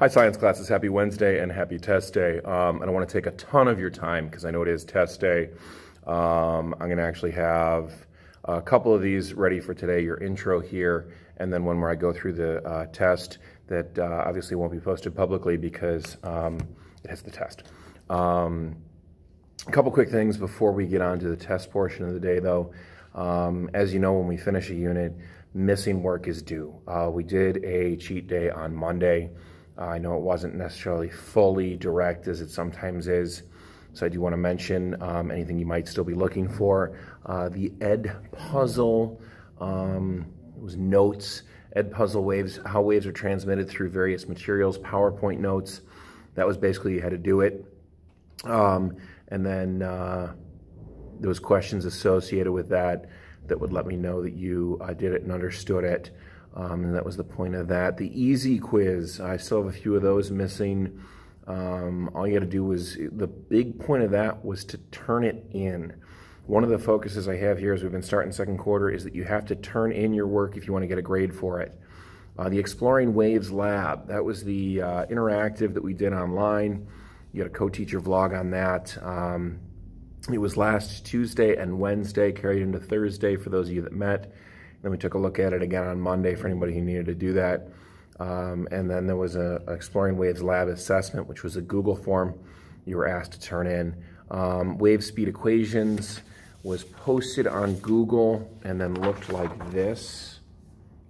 Hi, science classes. Happy Wednesday and happy test day. Um, I don't want to take a ton of your time because I know it is test day. Um, I'm going to actually have a couple of these ready for today, your intro here, and then one where I go through the uh, test that uh, obviously won't be posted publicly because um, it has the test. Um, a couple quick things before we get on to the test portion of the day, though. Um, as you know, when we finish a unit, missing work is due. Uh, we did a cheat day on Monday. Uh, I know it wasn't necessarily fully direct as it sometimes is. So I do want to mention um, anything you might still be looking for. Uh, the Ed Puzzle um, was notes, Ed Puzzle waves, how waves are transmitted through various materials, PowerPoint notes. That was basically how to do it. Um, and then uh, there was questions associated with that that would let me know that you uh, did it and understood it. Um, and that was the point of that. The easy quiz, I still have a few of those missing. Um, all you got to do was, the big point of that was to turn it in. One of the focuses I have here as we've been starting second quarter is that you have to turn in your work if you want to get a grade for it. Uh, the Exploring Waves Lab, that was the uh, interactive that we did online. You got a co-teacher vlog on that. Um, it was last Tuesday and Wednesday, carried into Thursday for those of you that met. Then we took a look at it again on Monday for anybody who needed to do that. Um, and then there was a, Exploring Waves Lab assessment, which was a Google form you were asked to turn in. Um, wave speed equations was posted on Google and then looked like this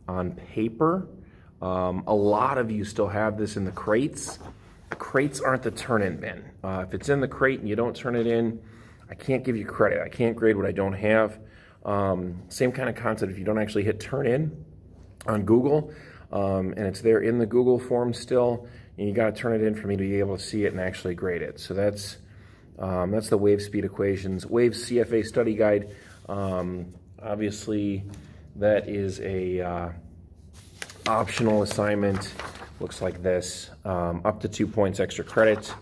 on paper. Um, a lot of you still have this in the crates. Crates aren't the turn-in bin. Uh, if it's in the crate and you don't turn it in, I can't give you credit. I can't grade what I don't have. Um, same kind of concept if you don't actually hit turn in on Google um, and it's there in the Google form still, and you got to turn it in for me to be able to see it and actually grade it. So that's um, that's the wave speed equations. Wave CFA study guide, um, obviously that is a uh, optional assignment. Looks like this, um, up to two points extra credit.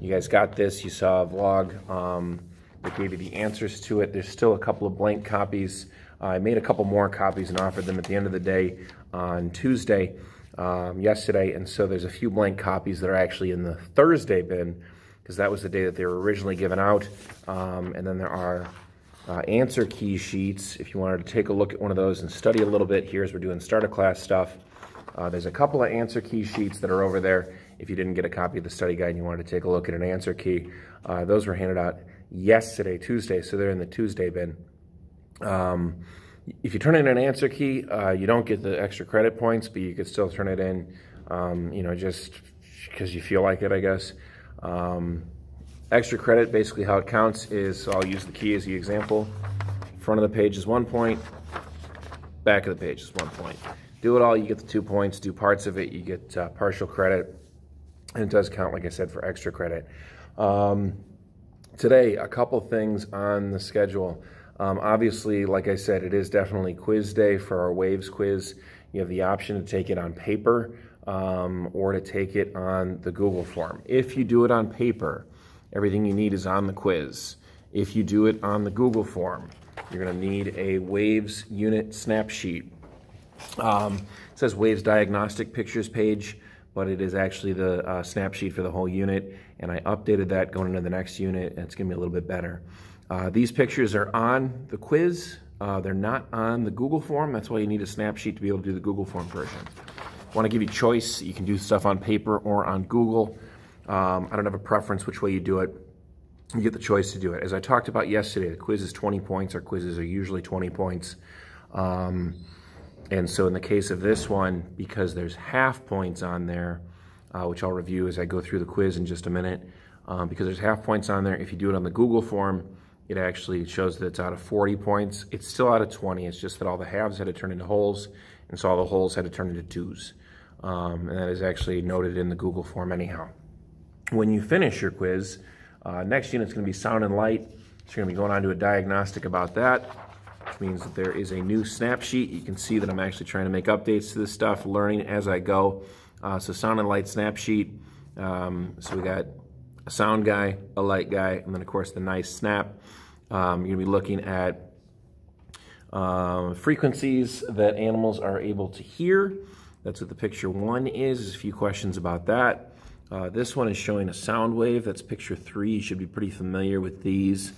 You guys got this, you saw a vlog um, that gave you the answers to it. There's still a couple of blank copies. I made a couple more copies and offered them at the end of the day on Tuesday, um, yesterday, and so there's a few blank copies that are actually in the Thursday bin because that was the day that they were originally given out. Um, and then there are uh, answer key sheets. If you wanted to take a look at one of those and study a little bit here as we're doing starter class stuff, uh, there's a couple of answer key sheets that are over there. If you didn't get a copy of the study guide and you wanted to take a look at an answer key, uh, those were handed out yesterday, Tuesday, so they're in the Tuesday bin. Um, if you turn in an answer key, uh, you don't get the extra credit points, but you could still turn it in, um, you know, just because you feel like it, I guess. Um, extra credit, basically how it counts is, so I'll use the key as the example. Front of the page is one point, back of the page is one point. Do it all, you get the two points. Do parts of it, you get uh, partial credit. And it does count, like I said, for extra credit. Um, today, a couple things on the schedule. Um, obviously, like I said, it is definitely quiz day for our Waves quiz. You have the option to take it on paper um, or to take it on the Google form. If you do it on paper, everything you need is on the quiz. If you do it on the Google form, you're going to need a Waves unit snap sheet. Um, it says Waves diagnostic pictures page, but it is actually the uh, snap sheet for the whole unit, and I updated that going into the next unit, and it's going to be a little bit better. Uh, these pictures are on the quiz. Uh, they're not on the Google form. That's why you need a snap sheet to be able to do the Google form version. I want to give you choice. You can do stuff on paper or on Google. Um, I don't have a preference which way you do it. You get the choice to do it. As I talked about yesterday, the quiz is 20 points. Our quizzes are usually 20 points. Um, and so in the case of this one, because there's half points on there, uh, which I'll review as I go through the quiz in just a minute, um, because there's half points on there, if you do it on the Google form, it actually shows that it's out of 40 points. It's still out of 20. It's just that all the halves had to turn into wholes, and so all the wholes had to turn into twos. Um, and that is actually noted in the Google form anyhow. When you finish your quiz, uh, next unit's going to be sound and light. So you're going to be going on to a diagnostic about that, which means that there is a new snap sheet. You can see that I'm actually trying to make updates to this stuff, learning as I go. Uh, so sound and light snap sheet. Um, so we got a sound guy, a light guy, and then of course the nice snap. Um, you're gonna be looking at um, frequencies that animals are able to hear. That's what the picture one is. There's a few questions about that. Uh, this one is showing a sound wave. That's picture three. You should be pretty familiar with these.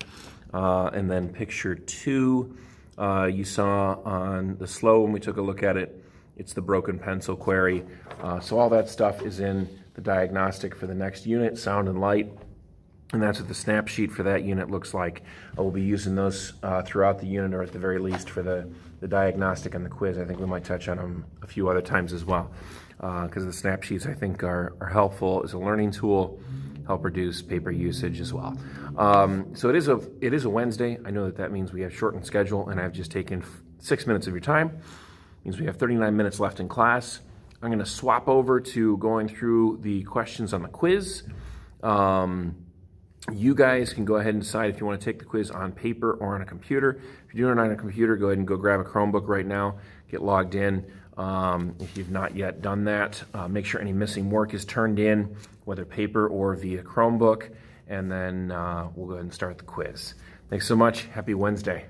Uh, and then picture two, uh, you saw on the slow when we took a look at it, it's the broken pencil query. Uh, so all that stuff is in the diagnostic for the next unit, sound and light. And that's what the snap sheet for that unit looks like. Uh, we'll be using those uh, throughout the unit or at the very least for the, the diagnostic and the quiz. I think we might touch on them a few other times as well because uh, the snap sheets I think are, are helpful as a learning tool, help reduce paper usage as well. Um, so it is a it is a Wednesday. I know that that means we have shortened schedule, and I've just taken six minutes of your time. Means we have 39 minutes left in class. I'm going to swap over to going through the questions on the quiz. Um, you guys can go ahead and decide if you want to take the quiz on paper or on a computer. If you're doing it on a computer, go ahead and go grab a Chromebook right now, get logged in. Um, if you've not yet done that, uh, make sure any missing work is turned in, whether paper or via Chromebook, and then uh, we'll go ahead and start the quiz. Thanks so much. Happy Wednesday.